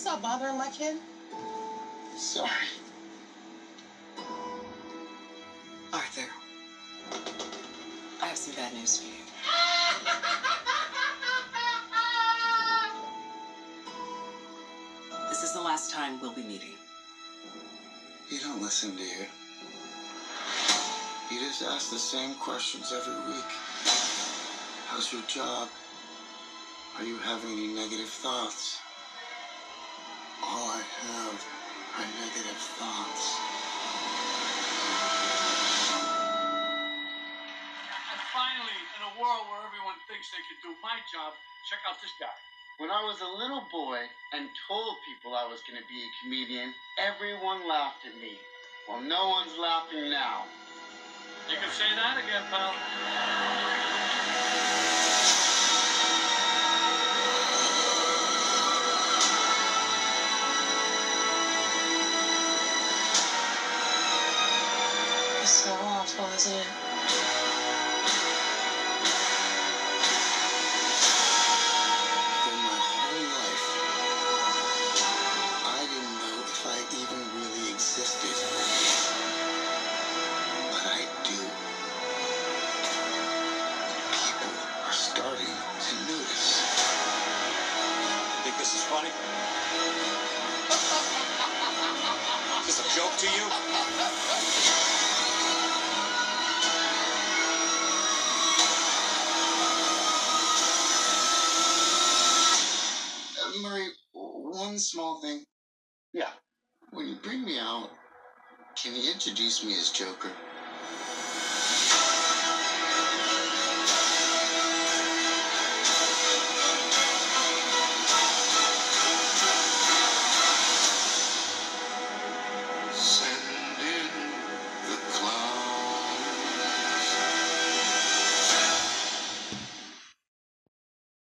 stop bothering my kid? Sorry. Arthur, I have some bad news for you. This is the last time we'll be meeting. You don't listen, do you? You just ask the same questions every week. How's your job? Are you having any negative thoughts? All I have are negative thoughts. And finally, in a world where everyone thinks they can do my job, check out this guy. When I was a little boy and told people I was going to be a comedian, everyone laughed at me. Well, no one's laughing now. You can say that again, pal. Starting to notice. Think this is funny? Is this a joke to you? One small thing. Yeah. When you bring me out, can you introduce me as Joker?